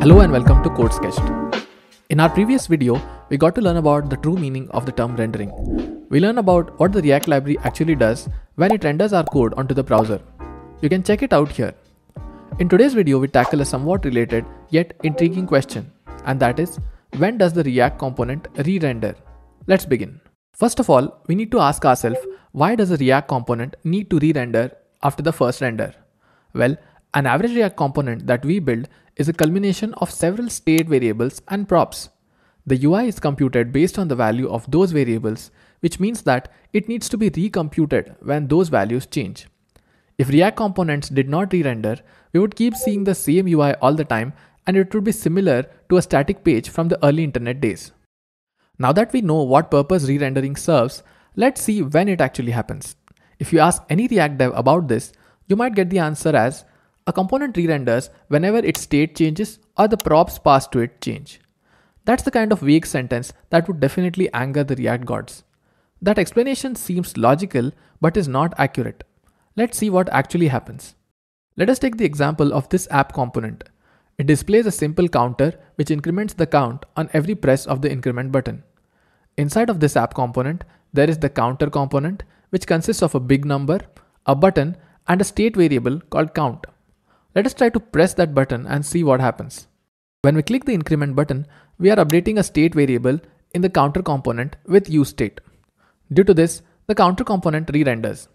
Hello and welcome to Code Sketched. In our previous video, we got to learn about the true meaning of the term rendering. We learned about what the React library actually does when it renders our code onto the browser. You can check it out here. In today's video, we tackle a somewhat related yet intriguing question, and that is when does the React component re-render? Let's begin. First of all, we need to ask ourselves why does a React component need to re-render after the first render? Well, an average React component that we build is a culmination of several state variables and props. The UI is computed based on the value of those variables, which means that it needs to be recomputed when those values change. If React components did not re-render, we would keep seeing the same UI all the time and it would be similar to a static page from the early internet days. Now that we know what purpose re-rendering serves, let's see when it actually happens. If you ask any React dev about this, you might get the answer as a component re-renders whenever its state changes or the props passed to it change. That's the kind of vague sentence that would definitely anger the React gods. That explanation seems logical but is not accurate. Let's see what actually happens. Let us take the example of this app component. It displays a simple counter which increments the count on every press of the increment button. Inside of this app component, there is the counter component which consists of a big number, a button, and a state variable called count. Let us try to press that button and see what happens. When we click the increment button, we are updating a state variable in the counter component with useState. Due to this, the counter component re-renders.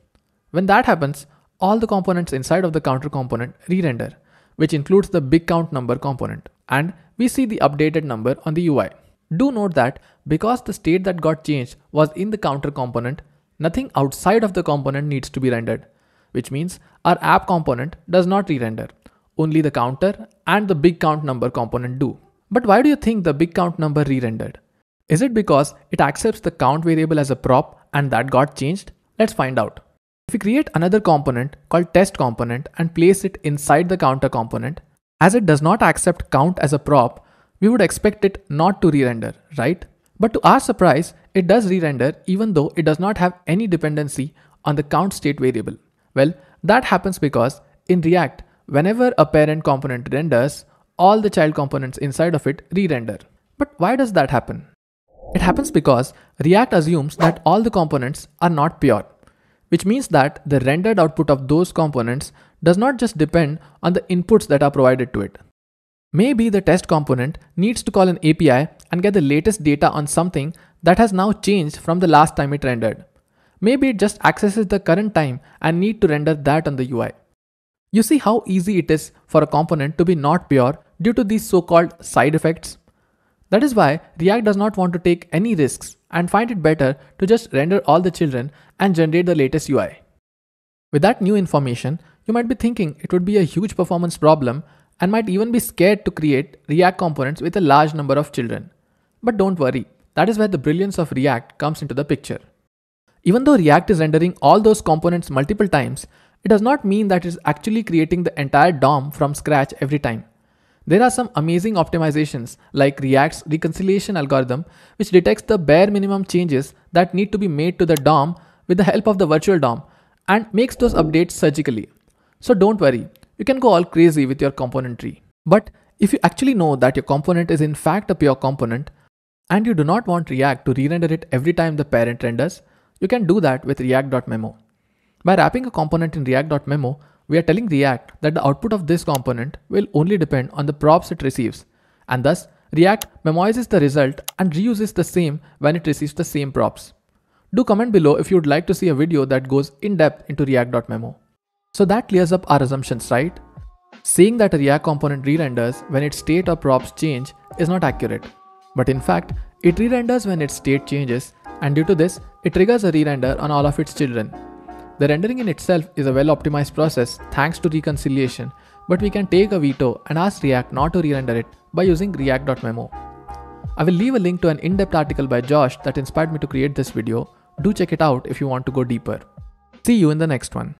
When that happens, all the components inside of the counter component re-render, which includes the big count number component, and we see the updated number on the UI. Do note that because the state that got changed was in the counter component, nothing outside of the component needs to be rendered which means our app component does not re-render. Only the counter and the big count number component do. But why do you think the big count number re-rendered? Is it because it accepts the count variable as a prop and that got changed? Let's find out. If we create another component called test component and place it inside the counter component, as it does not accept count as a prop, we would expect it not to re-render, right? But to our surprise, it does re-render even though it does not have any dependency on the count state variable. Well, that happens because in React, whenever a parent component renders, all the child components inside of it re-render. But why does that happen? It happens because React assumes that all the components are not pure, which means that the rendered output of those components does not just depend on the inputs that are provided to it. Maybe the test component needs to call an API and get the latest data on something that has now changed from the last time it rendered. Maybe it just accesses the current time and need to render that on the UI. You see how easy it is for a component to be not pure due to these so-called side effects? That is why React does not want to take any risks and find it better to just render all the children and generate the latest UI. With that new information, you might be thinking it would be a huge performance problem and might even be scared to create React components with a large number of children. But don't worry, that is where the brilliance of React comes into the picture. Even though React is rendering all those components multiple times, it does not mean that it is actually creating the entire DOM from scratch every time. There are some amazing optimizations like React's reconciliation algorithm, which detects the bare minimum changes that need to be made to the DOM with the help of the virtual DOM and makes those updates surgically. So don't worry, you can go all crazy with your component tree. But if you actually know that your component is in fact a pure component and you do not want React to re-render it every time the parent renders, you can do that with react.memo. By wrapping a component in react.memo, we are telling React that the output of this component will only depend on the props it receives, and thus React memoizes the result and reuses the same when it receives the same props. Do comment below if you would like to see a video that goes in depth into react.memo. So that clears up our assumptions, right? Saying that a React component re-renders when its state or props change is not accurate. But in fact, it re-renders when its state changes and due to this, it triggers a re-render on all of its children. The rendering in itself is a well-optimized process thanks to reconciliation, but we can take a veto and ask React not to re-render it by using react.memo. I will leave a link to an in-depth article by Josh that inspired me to create this video. Do check it out if you want to go deeper. See you in the next one.